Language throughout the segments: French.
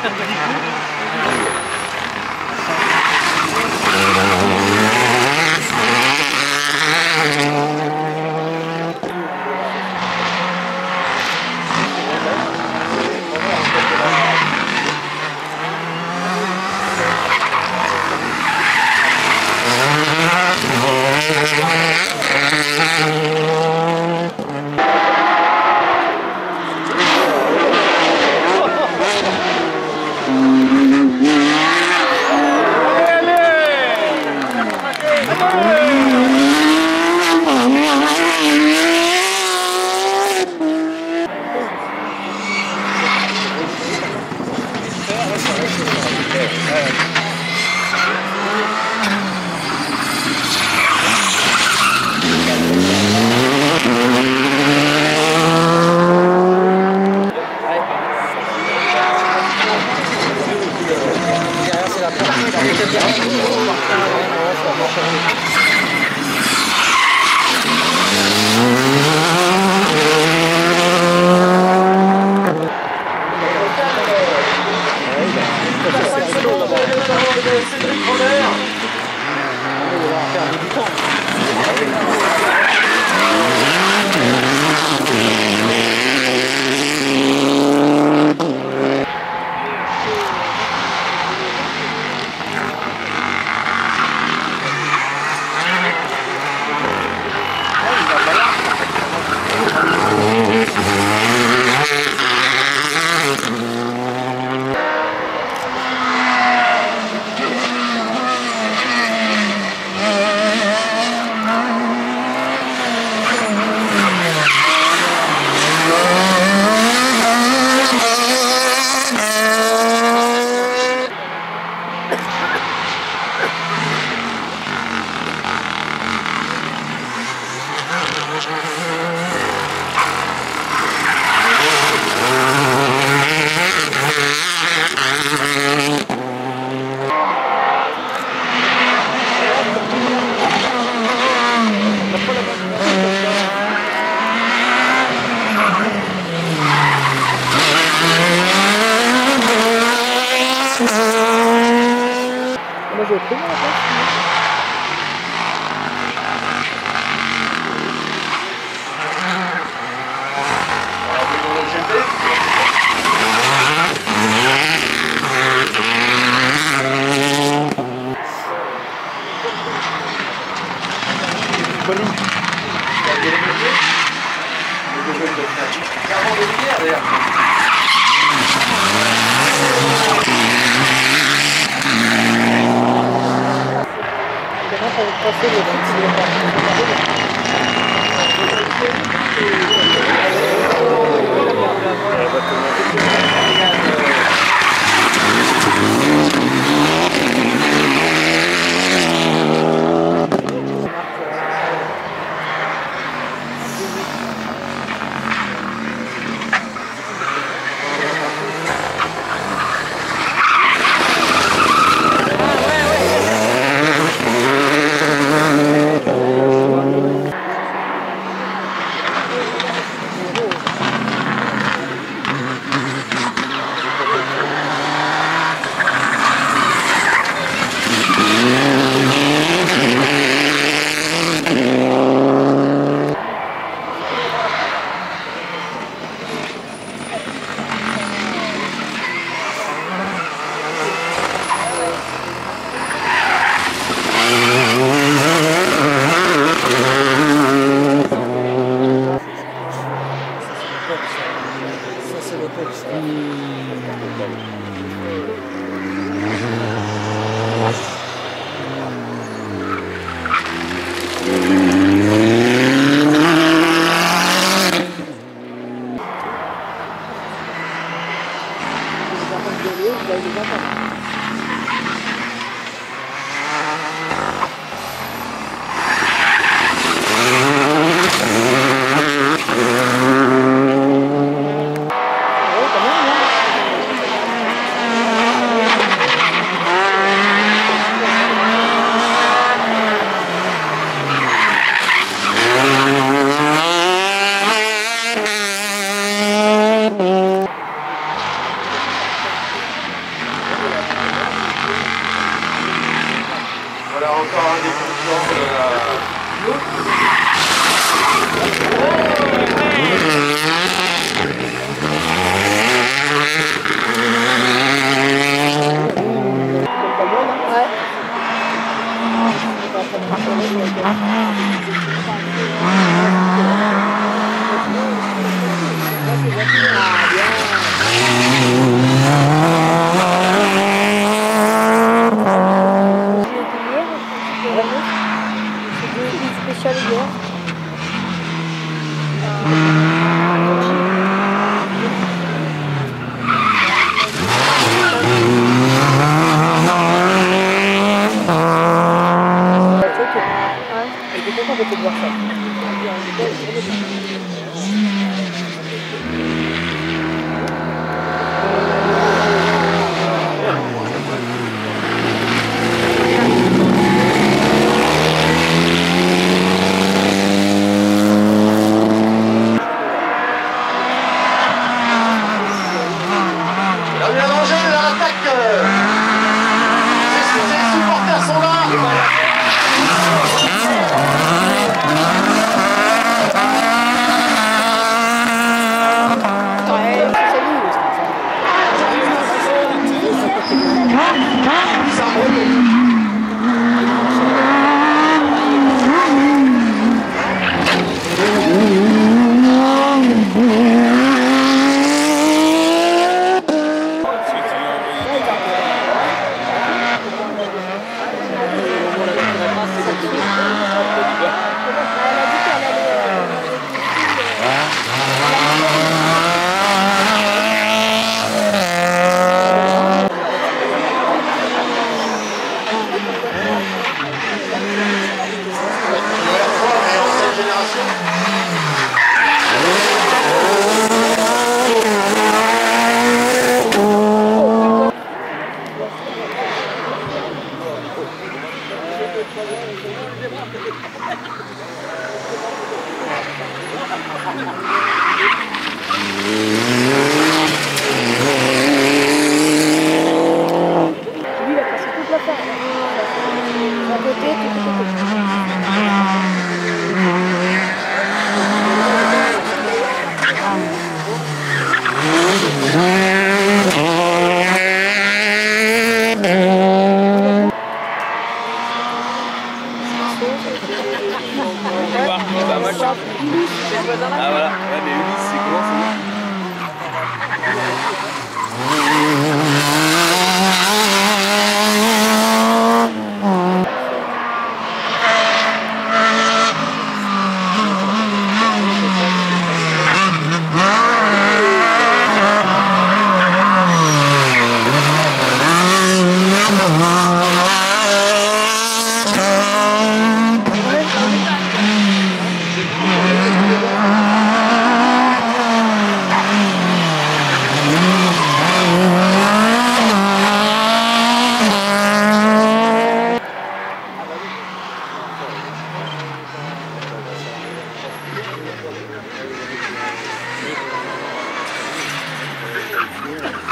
Thank you. es el. Thank you. Special है हम्म। Mm-hmm. Thank you.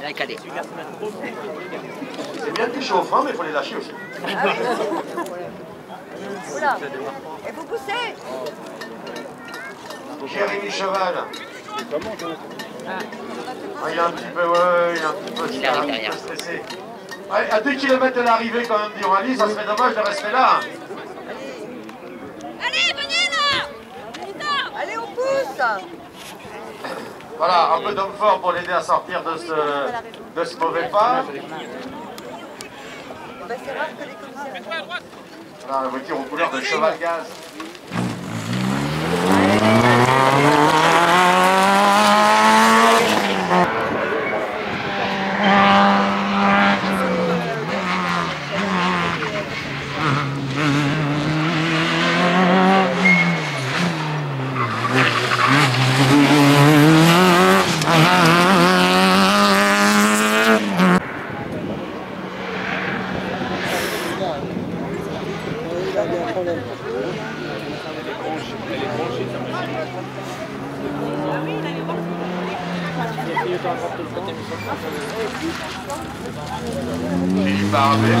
Elle a calé. C'est bien de toucher mais il faut les lâcher aussi. Oula Et vous poussez Jérémy Cheval. Ah, il est un petit peu, ouais, il est un petit peu, Il un petit peu stressé. Ouais, à 2 km de l'arrivée quand même du rallye, ça serait dommage de rester là. Allez, venez là Allez, on pousse Voilà, un peu d'homme fort pour l'aider à sortir de ce, de ce mauvais pas. Voilà, la voiture aux couleurs de cheval gaz. Sim, tá, bem,